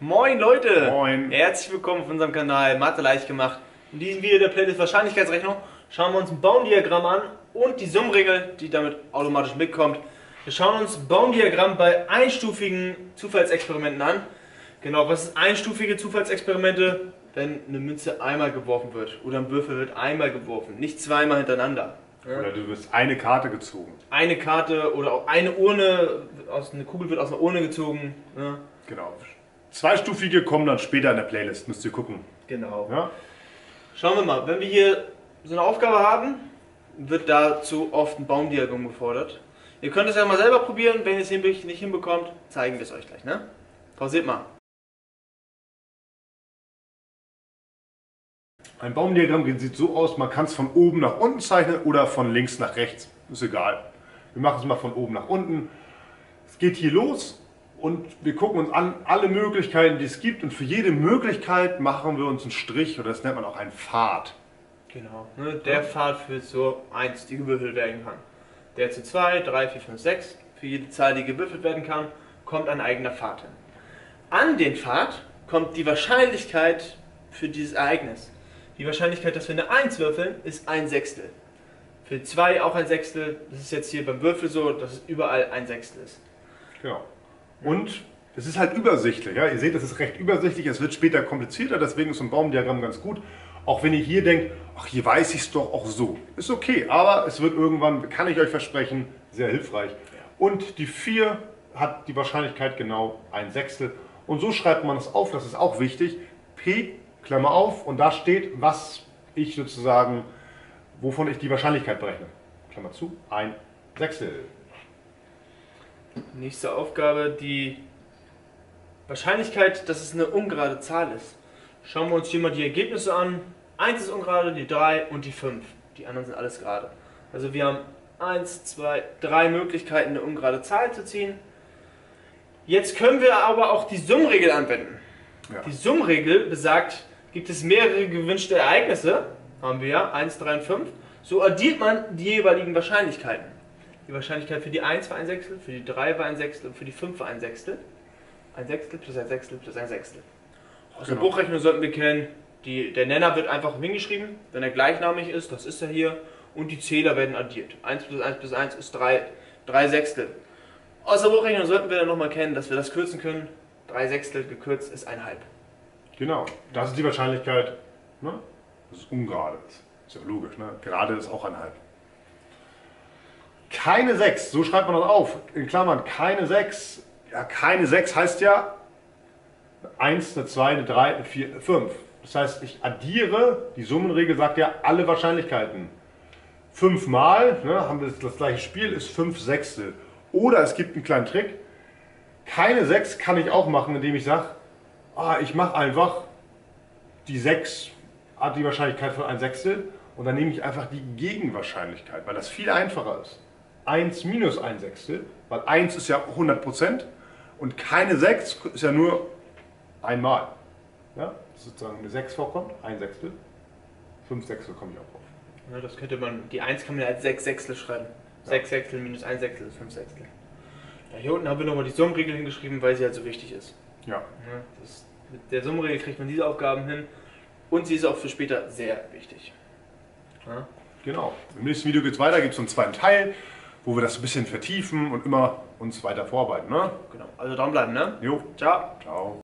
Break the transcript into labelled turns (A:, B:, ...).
A: Moin Leute!
B: Moin.
A: Herzlich willkommen auf unserem Kanal Mathe leicht gemacht. In diesem Video der Playlist Wahrscheinlichkeitsrechnung schauen wir uns ein Baumdiagramm an und die Summregel, die damit automatisch mitkommt. Wir schauen uns Baumdiagramm bei einstufigen Zufallsexperimenten an. Genau, was ist einstufige Zufallsexperimente? Wenn eine Münze einmal geworfen wird oder ein Würfel wird einmal geworfen, nicht zweimal hintereinander.
B: Oder du wirst eine Karte gezogen.
A: Eine Karte oder auch eine Urne, aus, eine Kugel wird aus einer Urne gezogen. Ja,
B: Genau. Zweistufige kommen dann später in der Playlist, müsst ihr gucken.
A: genau.
B: Ja?
A: Schauen wir mal, wenn wir hier so eine Aufgabe haben, wird dazu oft ein Baumdiagramm gefordert. Ihr könnt es ja mal selber probieren, wenn ihr es nicht hinbekommt, zeigen wir es euch gleich, ne? Pausiert mal.
B: Ein Baumdiagramm sieht so aus, man kann es von oben nach unten zeichnen oder von links nach rechts. Ist egal. Wir machen es mal von oben nach unten. Es geht hier los und wir gucken uns an alle Möglichkeiten, die es gibt. Und für jede Möglichkeit machen wir uns einen Strich oder das nennt man auch einen Pfad.
A: Genau. Ne? Der Pfad für zur 1, die gewürfelt werden kann. Der zu 2, 3, 4, 5, 6. Für jede Zahl, die gewürfelt werden kann, kommt ein eigener Pfad hin. An den Pfad kommt die Wahrscheinlichkeit für dieses Ereignis. Die Wahrscheinlichkeit, dass wir eine 1 würfeln, ist ein Sechstel. Für 2 auch ein Sechstel. Das ist jetzt hier beim Würfel so, dass es überall ein Sechstel ist.
B: Genau. Und es ist halt übersichtlich. Ja? Ihr seht, es ist recht übersichtlich. Es wird später komplizierter, deswegen ist so ein Baumdiagramm ganz gut. Auch wenn ihr hier denkt, ach, hier weiß ich es doch auch so. Ist okay, aber es wird irgendwann, kann ich euch versprechen, sehr hilfreich. Und die 4 hat die Wahrscheinlichkeit genau ein Sechstel. Und so schreibt man es auf, das ist auch wichtig. P, Klammer auf, und da steht, was ich sozusagen, wovon ich die Wahrscheinlichkeit berechne. Klammer zu, ein Sechstel.
A: Nächste Aufgabe, die Wahrscheinlichkeit, dass es eine ungerade Zahl ist. Schauen wir uns hier mal die Ergebnisse an. 1 ist ungerade, die 3 und die 5. Die anderen sind alles gerade. Also wir haben 1, 2, 3 Möglichkeiten, eine ungerade Zahl zu ziehen. Jetzt können wir aber auch die Summregel anwenden.
B: Ja.
A: Die Summregel besagt, gibt es mehrere gewünschte Ereignisse, haben wir ja, 1, 3 und 5, so addiert man die jeweiligen Wahrscheinlichkeiten. Die Wahrscheinlichkeit für die 1 war ein Sechstel, für die 3 war ein Sechstel und für die 5 war ein Sechstel. Ein Sechstel plus ein Sechstel plus ein Sechstel. Aus der
B: Genau.
A: Buchrechnung sollten wir kennen, die, der Nenner wird einfach hingeschrieben, wenn er gleichnamig ist, das ist er hier, und die Zähler werden addiert. 1 plus 1 plus 1 ist 3, 3 Sechstel. Aus der Buchrechnung sollten wir dann nochmal kennen, dass wir das kürzen können. 3 Sechstel gekürzt ist ein Halb.
B: Genau, das ist die Wahrscheinlichkeit, ne, dass es ungerade ist. Ist ja logisch, ne? Gerade ist auch ein Halb. Keine 6, so schreibt man das auf. In Klammern, keine 6. Ja, keine 6 heißt ja 1, eine 2, eine 3, eine 4, eine 5. Das heißt, ich addiere, die Summenregel sagt ja alle Wahrscheinlichkeiten. 5 mal, ne, haben wir das, das gleiche Spiel, ist 5 Sechstel. Oder es gibt einen kleinen Trick. Keine 6 kann ich auch machen, indem ich sage, ah, ich mache einfach die 6 hat die Wahrscheinlichkeit von 1 Sechstel und dann nehme ich einfach die Gegenwahrscheinlichkeit, weil das viel einfacher ist. 1 minus 1 Sechstel, weil 1 ist ja 100% und keine 6 ist ja nur einmal. Ja, sozusagen eine 6 vorkommt, 1 Sechstel, 5 Sechstel komme ich auch drauf.
A: Ja, das könnte man, die 1 kann man ja als 6 Sechstel schreiben. 6 Sechstel minus 1 Sechstel ist 5 Sechstel. Ja, hier unten haben wir nochmal die Summenregel hingeschrieben, weil sie halt so wichtig ist.
B: Ja,
A: Ja, das, mit der Summenregel kriegt man diese Aufgaben hin und sie ist auch für später sehr wichtig. Ja.
B: genau. Im nächsten Video geht es weiter, gibt es einen zweiten Teil, wo wir das ein bisschen vertiefen und immer uns weiter vorarbeiten. Ne?
A: Genau, also dranbleiben, ne?
B: Jo,
A: Ciao.
B: ciao.